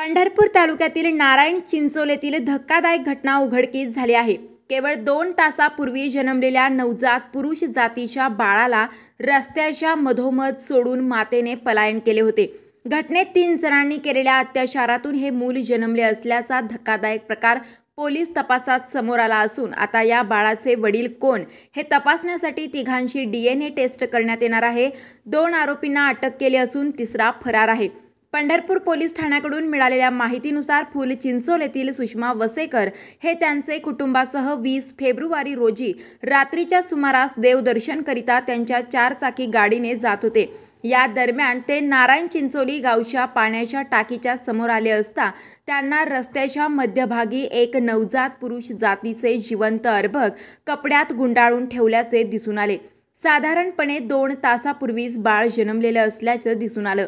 पंढरपूर तालुक्यातील नारायण चिंचोलेतील धक्कादायक घटना उघडकीस झाली आहे. केवळ दोन तासापूर्वी जन्मलेल्या नवजात पुरुष जातीच्या बाळाला रस्त्याच्या मधोमध सोडून मातेने पलायन केले होते. घटनेत तीन जणांनी केलेल्या अत्याचारातून हे मूल जन्मले असल्याचा धक्कादायक प्रकार पोलीस तपासात समोर आला असून आता या बाळाचे वडील कोण हे तपासण्यासाठी तिघांची डीएनए टेस्ट करण्यात येणार आहे. दोन आरोपींना अटक केली असून तिसरा फरार आहे. पंढरपूर पोलीस ठाण्याकडून मिळालेल्या माहितीनुसार फुल चिंचोल येथील सुषमा वसेकर हे त्यांचे कुटुंबासह वीस फेब्रुवारी रोजी रात्रीच्या सुमारास देवदर्शनकरिता त्यांच्या चारचाकी गाडीने जात होते. या दरम्यान ते नारायण चिंचोली गावच्या पाण्याच्या टाकीच्या समोर आले असता त्यांना रस्त्याच्या मध्यभागी एक नवजात पुरुष जातीचे जिवंत अर्भक कपड्यात गुंडाळून ठेवल्याचे दिसून आले. साधारणपणे दोन तासापूर्वीच बाळ जन्मलेलं असल्याचं दिसून आलं.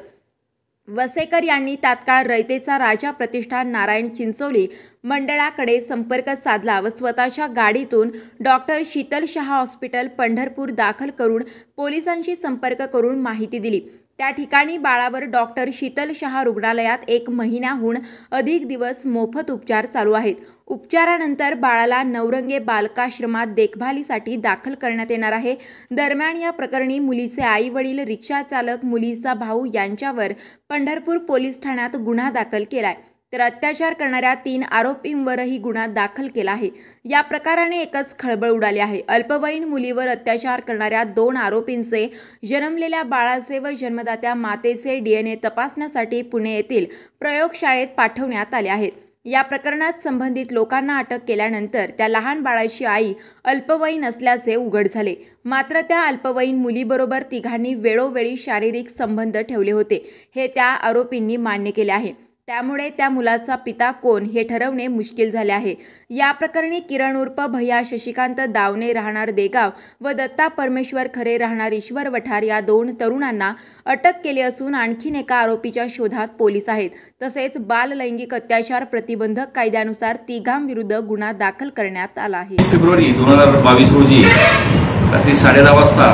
वसेकर यांनी तात्काळ रयतेचा राजा प्रतिष्ठान नारायण चिंचोली मंडळाकडे संपर्क साधला व स्वतःच्या गाडीतून डॉक्टर शीतल शहा हॉस्पिटल पंढरपूर दाखल करून पोलिसांशी संपर्क करून माहिती दिली. त्या ठिकाणी बाळावर डॉक्टर शीतल शहा रुग्णालयात एक महिन्याहून अधिक दिवस मोफत उपचार चालू आहेत. उपचारानंतर बाळाला नवरंगे बालकाश्रमात देखभालीसाठी दाखल करण्यात येणार आहे. दरम्यान या प्रकरणी मुलीचे आई वडील रिक्षा चालक मुलीचा भाऊ यांच्यावर पंढरपूर पोलीस ठाण्यात गुन्हा दाखल केलाय. तर अत्याचार करणाऱ्या तीन आरोपींवरही गुन्हा दाखल केला आहे. या प्रकाराने एकच खळबळ उडाली आहे. अल्पवयीन मुलीवर अत्याचार करणाऱ्या दोन आरोपींचे जन्मलेल्या बाळाचे व जन्मदात्या मातेचे डीएनए तपासण्यासाठी पुणे येथील प्रयोगशाळेत पाठवण्यात आले आहेत या प्रकरणात संबंधित लोकांना अटक केल्यानंतर त्या लहान बाळाची आई अल्पवयीन असल्याचे उघड झाले. मात्र त्या अल्पवयीन मुलीबरोबर तिघांनी वेळोवेळी शारीरिक संबंध ठेवले होते. हे त्या आरोपींनी मान्य केले आहे. त्यामुळे त्या मुलाचा पिता कोण हे ठरवणे मुश्किल झाले आहे. या प्रकरणी किरण उर्फ भैया शशिकांत दावणे राहणार देगाव व दत्ता परमेश्वर खरे राहणार ईश्वर वठार या दोन तरुणांना अटक केली असून आणखीन एका आरोपीच्या शोधात पोलीस आहेत. तसेच बाल लैंगिक अत्याचार प्रतिबंधक कायद्यानुसार तिघांविरुद्ध गुन्हा दाखल करण्यात आला आहे. फेब्रुवारी दोन हजार बावीस रोजी रात्री साडेदहा वाजता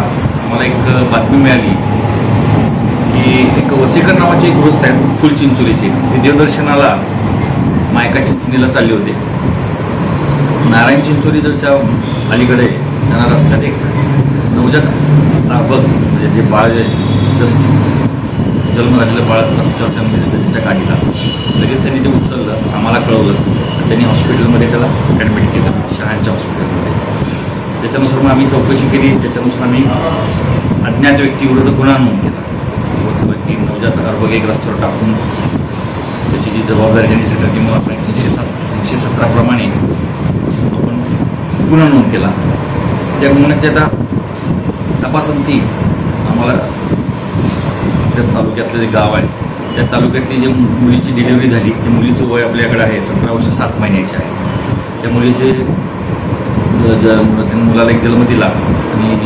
मला एक बातमी मिळाली. की एक वसेकर नावाची एक गोष्ट आहे फुल चिंचोलीची. ते देवदर्शनाला मायका चिंचणीला चालले होते. नारायण चिंचोली जवळच्या अलीकडे त्यांना रस्त्यात एक नवजात बघ म्हणजे जे बाळ जस्ट जन्म झालेलं बाळ रस्त्यावर त्यांना दिसलं त्याच्या गाडीला. लगेच त्यांनी ते उचललं आम्हाला कळवलं. त्यांनी हॉस्पिटलमध्ये त्याला ॲडमिट केलं शहाच्या हॉस्पिटलमध्ये. त्याच्यानुसार मग आम्ही चौकशी केली त्याच्यानुसार आम्ही अज्ञात व्यक्तीविरुद्ध गुन्हा नोंद केला. की नवजात अर्भक एक रस्त्यावर टाकून त्याची जी जबाबदारी त्यांनी स्वीकारली मग आपण तीनशे सात तीनशे सतराप्रमाणे आपण गुन्हा नोंद केला. त्या गुन्ह्याची आता तपासंती आम्हाला आपल्या तालुक्यातलं जे गाव आहे त्या तालुक्यातली जी मुलीची डिलिव्हरी झाली त्या मुलीचं वय आपल्याकडे आहे सतरा वर्ष सात महिन्याचे आहे. त्या मुलीचे ज मुलाला एक जन्म दिला आणि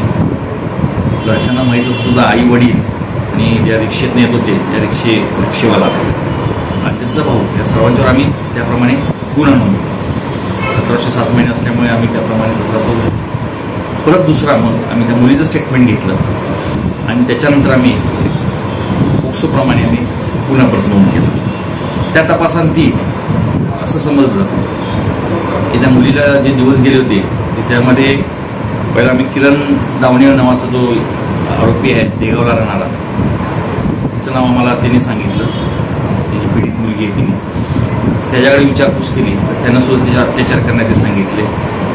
घरच्यांना माहीत सुद्धा आई वडील आणि ज्या रिक्षेत नेत होते त्या रिक्षे रिक्षेवाला आणि त्यांचा भाऊ या सर्वांच्यावर आम्ही त्याप्रमाणे गुन्हा नोंदवला सतरा वर्ष सात महिने असल्यामुळे आम्ही त्याप्रमाणे तसा तो परत दुसरा मग आम्ही त्या मुलीचं स्टेटमेंट घेतलं. आणि त्याच्यानंतर आम्ही पोक्सोप्रमाणे आम्ही गुन्हा परत नोंद केला. त्या तपासांती असं समजलं की त्या मुलीला जे दिवस गेले होते ते त्यामध्ये पहिला आम्ही किरण दावणे नावाचा जो आरोपी आहे देगावला राहणारा तिचं नाव आम्हाला त्याने सांगितलं. तिची पीडित मुलगी आहे तिने. त्याच्याकडे विचारपूस केली. तर त्यांना सुद्धा तिचे अत्याचार करण्याचे सांगितले.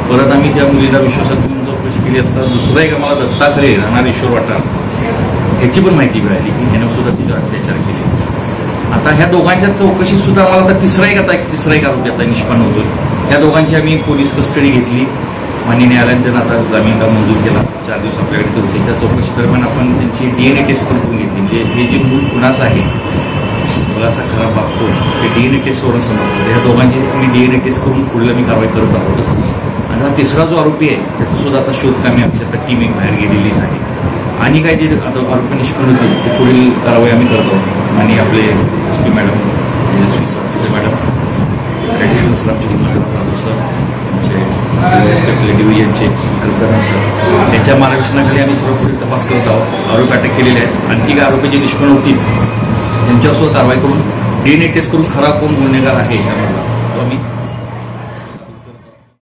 परत आम्ही त्या मुलीला विश्वासात घेऊन चौकशी केली असता दुसरा एक आम्हाला दत्ता खरे राहणार ईश्वर वाटा ह्याची पण माहिती मिळाली की ह्यानं सुद्धा तिच्यावर अत्याचार केले. आता ह्या दोघांच्या चौकशीत सुद्धा आम्हाला आता तिसरा एक आता एक तिसरा एक आरोपी आता निष्पन्न होतोय. या दोघांची आम्ही पोलीस कस्टडी घेतली. मान्य न्यायालयाने त्यांना आता जामीनला मंजूर केला. चार दिवस आपल्याकडे होते. त्या चौकशी दरम्यान आपण त्यांची डी एन ए टेस्ट पण करून घेतली. हे जे मूल कुणाचं आहे? मुलाचा खराब बाप कोण? ते डी एन ए टेस्टवरून समजतं. तर ह्या दोघांची मी डी एन ए टेस्ट करून पुढलं मी कारवाई करत आहोतच. आणि हा तिसरा जो आरोपी आहे त्याचं सुद्धा आता शोधकामी आमची आता टीम एक बाहेर गेलेलीच आहे. आणि काय जे आता आरोपी निष्पन्न होतील ते पुढील कारवाई आम्ही करतो आणि आपले S P madam Tejaswi sir madam additional sir आमचे मॅडम सर आमचे डिव्हिजनचे कल्पना सर त्यांच्या मार्गदर्शनाखाली आम्ही सर्व पुढील तपास करत आहोत. आरोपी अटक केलेले आहेत. आणखी काही आरोपी जे निष्पन्न होतील त्यांच्यावर सुद्धा कारवाई करून डीएनए टेस्ट करून खरा कोण गुन्हेगार आहे याच्यामधला तो आम्ही